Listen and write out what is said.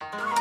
you